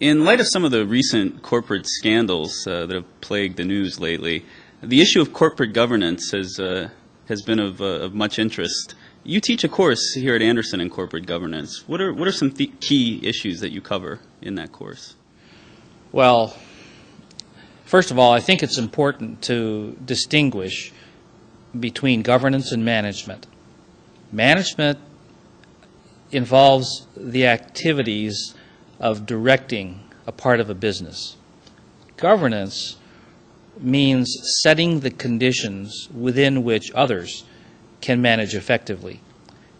In light of some of the recent corporate scandals uh, that have plagued the news lately, the issue of corporate governance has, uh, has been of, uh, of much interest. You teach a course here at Anderson in corporate governance. What are, what are some key issues that you cover in that course? Well, first of all, I think it's important to distinguish between governance and management. Management involves the activities of directing a part of a business. Governance means setting the conditions within which others can manage effectively.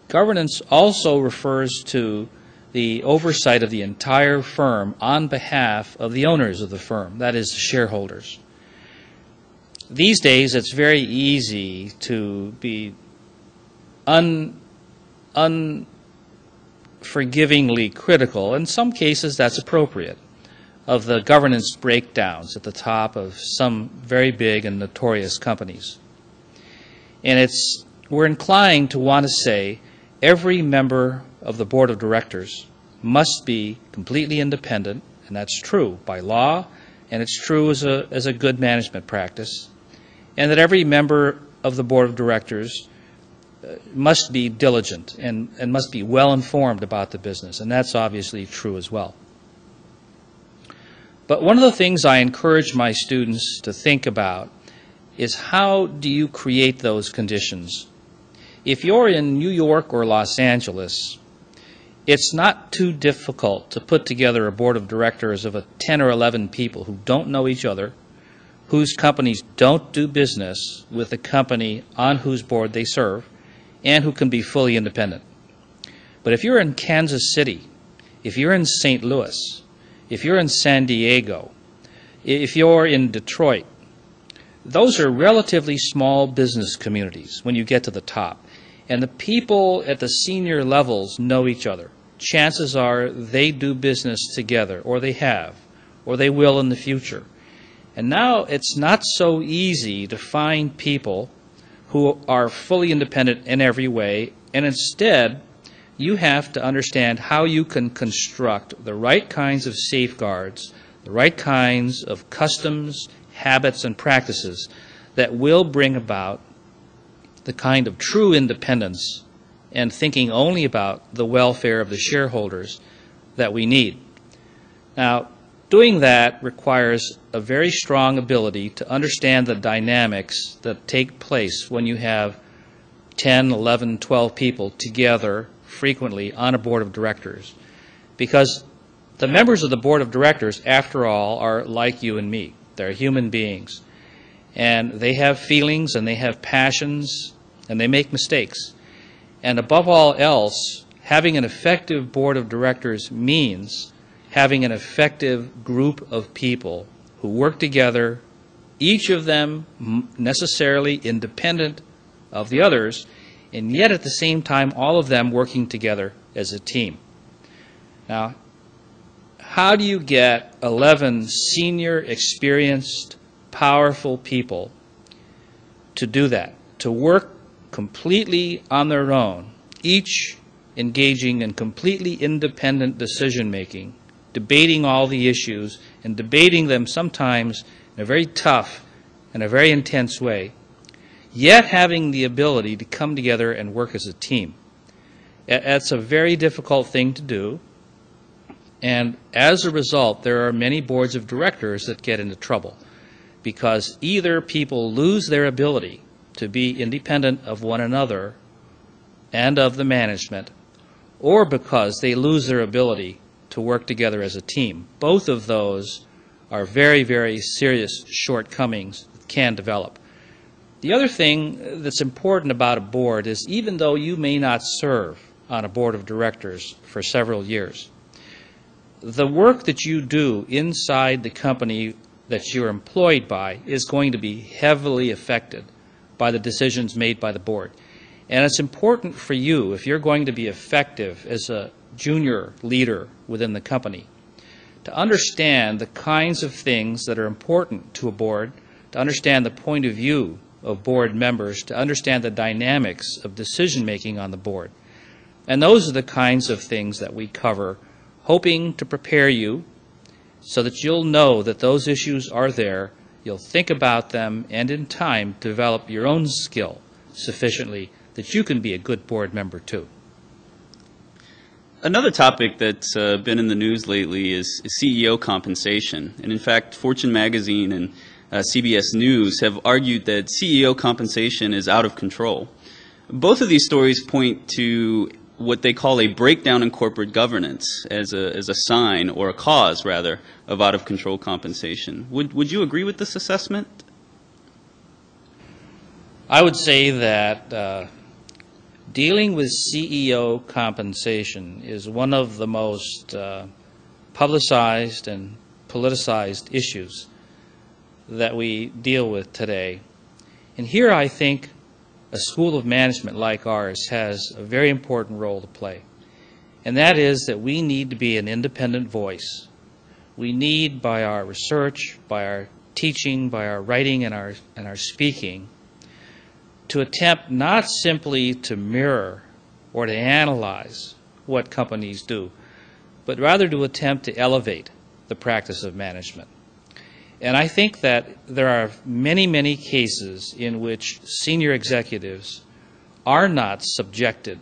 Governance also refers to the oversight of the entire firm on behalf of the owners of the firm, that is, the shareholders. These days, it's very easy to be un, unforgivingly critical. In some cases, that's appropriate of the governance breakdowns at the top of some very big and notorious companies. And it's, we're inclined to want to say every member of the board of directors must be completely independent, and that's true by law, and it's true as a, as a good management practice, and that every member of the board of directors must be diligent and, and must be well informed about the business, and that's obviously true as well. But one of the things I encourage my students to think about is how do you create those conditions? If you're in New York or Los Angeles, it's not too difficult to put together a board of directors of a 10 or 11 people who don't know each other, whose companies don't do business with the company on whose board they serve, and who can be fully independent. But if you're in Kansas City, if you're in St. Louis, if you're in San Diego, if you're in Detroit, those are relatively small business communities when you get to the top. And the people at the senior levels know each other. Chances are they do business together, or they have, or they will in the future. And now it's not so easy to find people who are fully independent in every way, and instead you have to understand how you can construct the right kinds of safeguards, the right kinds of customs, habits, and practices that will bring about the kind of true independence and thinking only about the welfare of the shareholders that we need. Now, doing that requires a very strong ability to understand the dynamics that take place when you have 10, 11, 12 people together frequently on a board of directors because the members of the board of directors, after all, are like you and me. They're human beings. And they have feelings and they have passions and they make mistakes. And above all else, having an effective board of directors means having an effective group of people who work together, each of them necessarily independent of the others, and yet at the same time, all of them working together as a team. Now, how do you get 11 senior, experienced, powerful people to do that? To work completely on their own, each engaging in completely independent decision making, debating all the issues, and debating them sometimes in a very tough and a very intense way yet having the ability to come together and work as a team. That's a very difficult thing to do. And as a result, there are many boards of directors that get into trouble because either people lose their ability to be independent of one another and of the management, or because they lose their ability to work together as a team. Both of those are very, very serious shortcomings that can develop. The other thing that's important about a board is even though you may not serve on a board of directors for several years, the work that you do inside the company that you're employed by is going to be heavily affected by the decisions made by the board. And it's important for you, if you're going to be effective as a junior leader within the company, to understand the kinds of things that are important to a board, to understand the point of view of board members to understand the dynamics of decision making on the board. And those are the kinds of things that we cover, hoping to prepare you so that you'll know that those issues are there, you'll think about them, and in time, develop your own skill sufficiently that you can be a good board member too. Another topic that's uh, been in the news lately is, is CEO compensation. And in fact, Fortune magazine and uh, CBS News have argued that CEO compensation is out of control. Both of these stories point to what they call a breakdown in corporate governance as a, as a sign, or a cause rather, of out of control compensation. Would, would you agree with this assessment? I would say that uh, dealing with CEO compensation is one of the most uh, publicized and politicized issues that we deal with today. And here I think a school of management like ours has a very important role to play. And that is that we need to be an independent voice. We need, by our research, by our teaching, by our writing, and our, and our speaking, to attempt not simply to mirror or to analyze what companies do, but rather to attempt to elevate the practice of management. And I think that there are many, many cases in which senior executives are not subjected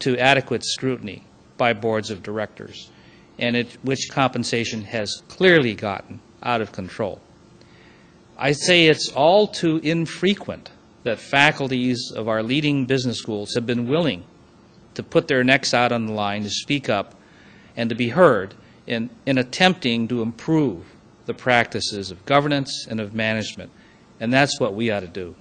to adequate scrutiny by boards of directors, and at which compensation has clearly gotten out of control. I say it's all too infrequent that faculties of our leading business schools have been willing to put their necks out on the line to speak up and to be heard in, in attempting to improve the practices of governance and of management. And that's what we ought to do.